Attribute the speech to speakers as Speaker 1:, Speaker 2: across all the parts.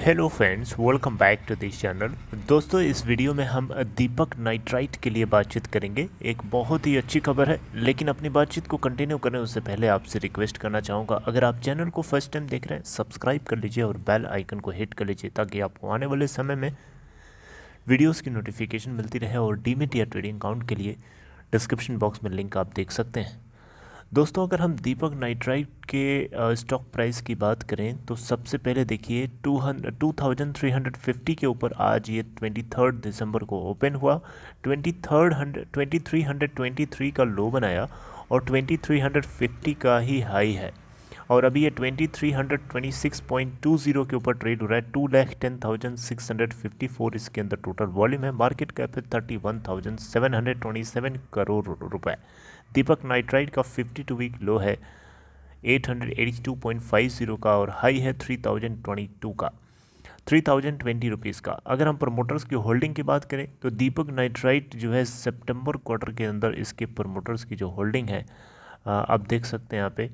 Speaker 1: Hello friends welcome back to this channel दोस्तों, इस video में हम दीपक नाइट्राइट के लिए बातचीत करेंगे। एक बहुत ही अच्छी खबर है, लेकिन अपनी बातचीत को कंटिन्यू करें उससे पहले आपसे रिक्वेस्ट करना चाहूँगा। अगर आप चैनल को फ़र्स्ट टाइम देख रहे हैं सब्सक्राइब कर लीजिए और बेल आइकन को हिट कर लीजिए, ताकि आपको आने वाले समय में वीडियोज़ की नोटिफिकेशन मिलती रहे और डीमेट या ट्रेडिंग अकाउंट के लिए डिस्क्रिप्शन बॉक्स में लिंक आप देख सकते हैं। दोस्तों, अगर हम दीपक नाइट्राइट के स्टॉक प्राइस की बात करें तो सबसे पहले देखिए, two hundred two thousand three hundred fifty के ऊपर आज ये ट्वेंटी थर्ड दिसंबर को ओपन हुआ। Twenty third hundred twenty three hundred twenty three का लो बनाया और ट्वेंटी थ्री हंड्रेड फिफ्टी का ही हाई है। और अभी ये twenty three hundred twenty six point two zero के ऊपर ट्रेड हो रहा है two lakh ten thousand six hundred fifty four इसके अंदर टोटल वॉल्यूम है। मार्केट कैप है thirty one thousand seven hundred twenty seven crore रुपए। दीपक नाइट्राइड का फिफ्टी टू वीक लो है eight hundred eighty two point five zero का और high है थ्री थाउज़ेंड ट्वेंटी टू का। थ्री थाउज़ेंड ट्वेंटी रुपीज़ का। अगर हम प्रमोटर्स की होल्डिंग की बात करें तो दीपक नाइट्राइट जो है सितंबर क्वार्टर के अंदर इसके प्रमोटर्स की जो होल्डिंग है आप देख सकते हैं यहाँ पे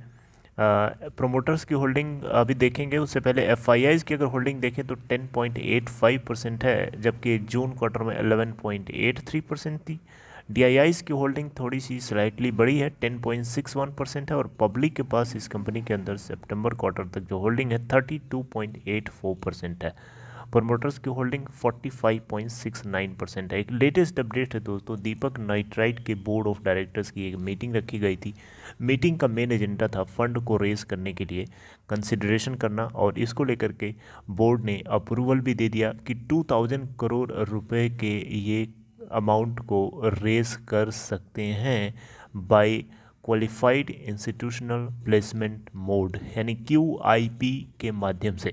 Speaker 1: प्रोमोटर्स की होल्डिंग अभी देखेंगे, उससे पहले एफ़ की अगर होल्डिंग देखें तो 10.85 परसेंट है, जबकि जून क्वार्टर में 11.83 परसेंट थी। डी की होल्डिंग थोड़ी सी स्लाइटली बड़ी है 10.61 परसेंट है, और पब्लिक के पास इस कंपनी के अंदर सितंबर क्वार्टर तक जो होल्डिंग है 32.84 परसेंट है। प्रमोटर्स की होल्डिंग 45.69 परसेंट है। एक लेटेस्ट अपडेट है दोस्तों, दीपक नाइट्राइट के बोर्ड ऑफ़ डायरेक्टर्स की एक मीटिंग रखी गई थी। मीटिंग का मेन एजेंडा था फंड को रेज करने के लिए कंसिडरेशन करना और इसको लेकर के बोर्ड ने अप्रूवल भी दे दिया कि 2000 करोड़ रुपए के ये अमाउंट को रेस कर सकते हैं by qualified institutional placement mode यानी क्यूआईपी के माध्यम से।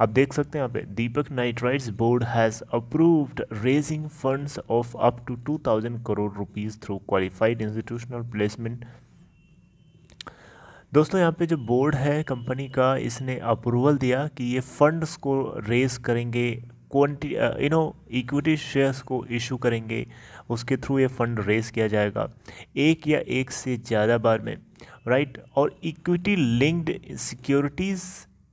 Speaker 1: आप देख सकते हैं यहाँ पे Deepak nitrites board has approved raising funds of up to 2000 crore rupees through qualified institutional placement दोस्तों, यहाँ पे जो बोर्ड है कंपनी का, इसने अप्रूवल दिया कि ये फंड्स को रेज करेंगे क्वांटी यू नो इक्विटी शेयर्स को इशू करेंगे, उसके थ्रू ये फंड रेज किया जाएगा, एक या एक से ज़्यादा बार में राइट right? और इक्विटी लिंक्ड सिक्योरिटीज़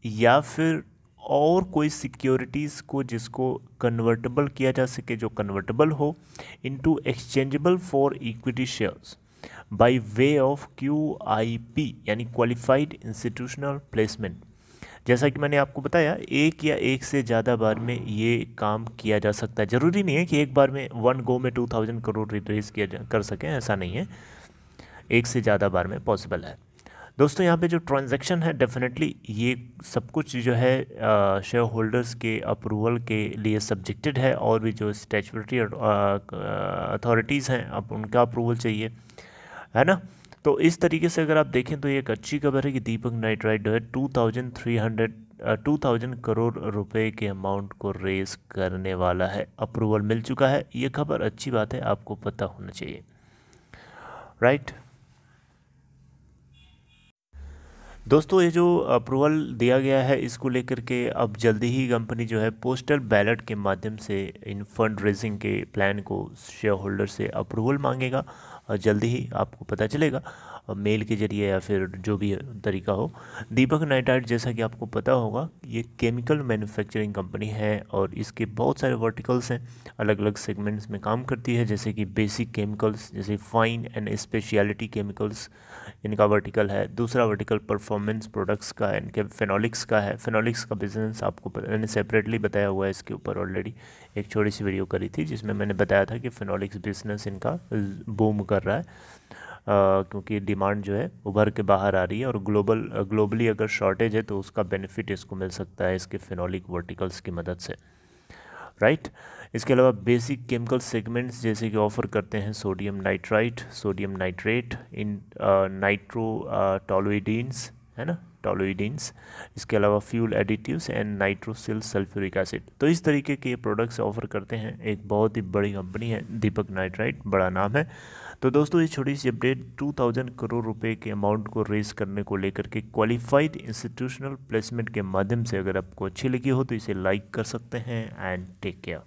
Speaker 1: या फिर और कोई सिक्योरिटीज़ को जिसको कन्वर्टेबल किया जा सके, जो कन्वर्टेबल हो into exchangeable for equity shares by way of Q I P यानी क्वालिफाइड इंस्टीट्यूशनल प्लेसमेंट जैसा कि मैंने आपको बताया, एक या एक से ज़्यादा बार में ये काम किया जा सकता है। ज़रूरी नहीं है कि एक बार में वन गो में टू थाउज़ेंड करोड़ रिट्रेस किया जा, कर सकें, ऐसा नहीं है। एक से ज़्यादा बार में पॉसिबल है। दोस्तों, यहाँ पे जो ट्रांजैक्शन है डेफिनेटली ये सब कुछ जो है शेयर होल्डर्स के अप्रूवल के लिए सब्जेक्टेड है और भी जो स्टैचुटरी अथॉरिटीज़ हैं, अब उनका अप्रूवल चाहिए, है ना? तो इस तरीके से अगर आप देखें तो ये एक अच्छी खबर है कि दीपक नाइट्राइट जो है two thousand three hundred two thousand crore रुपए के अमाउंट को रेस करने वाला है। अप्रूवल मिल चुका है। ये खबर अच्छी बात है, आपको पता होना चाहिए। राइट दोस्तों, ये जो अप्रूवल दिया गया है, इसको लेकर के अब जल्दी ही कंपनी जो है पोस्टल बैलेट के माध्यम से इन फंड रेजिंग के प्लान को शेयर होल्डर से अप्रूवल मांगेगा। और जल्दी ही आपको पता चलेगा। मेल के ज़रिए या फिर जो भी तरीका हो। दीपक नाइटाइट जैसा कि आपको पता होगा, ये केमिकल मैन्युफैक्चरिंग कंपनी है और इसके बहुत सारे वर्टिकल्स हैं। अलग अलग सेगमेंट्स में काम करती है, जैसे कि बेसिक केमिकल्स, जैसे फाइन एंड स्पेशलिटी केमिकल्स, इनका वर्टिकल है। दूसरा वर्टिकल परफॉर्मेंस प्रोडक्ट्स का है इनके फिनोलिक्स का है। फिनोलिक्स का बिज़नेस आपको मैंने सेपरेटली बताया हुआ है इसके ऊपर ऑलरेडी एक छोटी सी वीडियो करी थी, जिसमें मैंने बताया था कि फिनोलिक्स बिज़नेस इनका बूम कर रहा है। क्योंकि डिमांड जो है, उभर के बाहर आ रही है और ग्लोबल ग्लोबली अगर शॉर्टेज है तो उसका बेनिफिट इसको मिल सकता है इसके फिनोलिक वर्टिकल्स की मदद से। राइट? इसके अलावा बेसिक केमिकल सेगमेंट्स जैसे कि ऑफ़र करते हैं सोडियम नाइट्राइट सोडियम नाइट्रेट इन नाइट्रो टोलोइडीन्स है ना? टोलोइडीन्स इसके अलावा fuel additives and nitrosyl sulphuric acid तो इस तरीके के ये प्रोडक्ट्स ऑफ़र करते हैं। एक बहुत ही बड़ी कंपनी है, दीपक नाइट्राइट बड़ा नाम है। तो दोस्तों, ये छोटी सी अपडेट 2000 करोड़ रुपए के अमाउंट को रेज करने को लेकर के क्वालिफाइड इंस्टीट्यूशनल प्लेसमेंट के माध्यम से अगर आपको अच्छी लगी हो तो इसे लाइक कर सकते हैं एंड टेक केयर